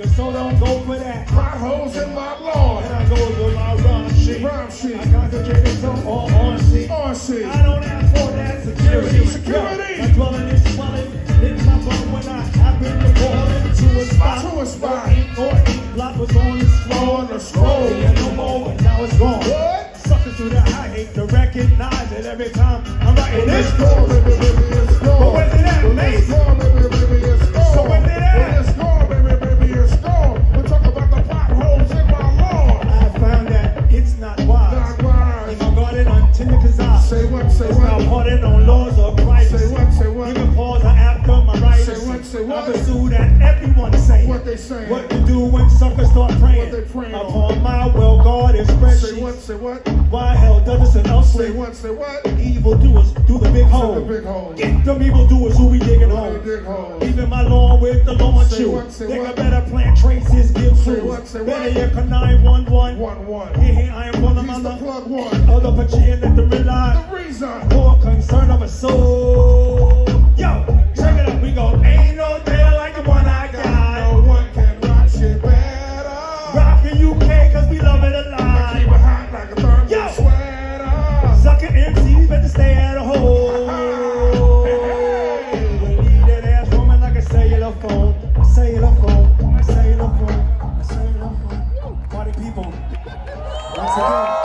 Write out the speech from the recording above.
Cause so don't go for that. Potholes in my lawn. And I go to my rhyme sheet. Rhyme sheet. I concentrate all on. On sheet. I don't ask for that security. Security. My dwelling is swelling. Hit my butt when I happen to fall into a spot. To a spot. Or ink blot was on the scroll. On the scroll. Yeah, no more, and now it's gone. What? Suckers through the I hate to recognize it every time I'm writing this. gone, baby, baby, it's gone. But where's it at, mate? Say what, say not what? on laws of Christ. Say what, say what? Even pause are after my rights. Say what, say what? I pursue that everyone saying. What they saying? What to do when suckers start praying. What they praying on? Upon my well guarded Say what, say what? Why hell does this and Say what, say what? Evil doers do the big hole. the big hole. Get them evil doers who we digging hole. Dig holes. Even my lawn with the lawn chew. say what? better plant traces, give Say clues two. I one one? One one. I am one another. Plug one. Hold up a chain at the realize. The concern of a soul. Yo, check it out. We go. Ain't no deal like the one I got. No one can rock shit better. Rockin' UK 'cause we love it alive. Keep it hot like a third. Once again.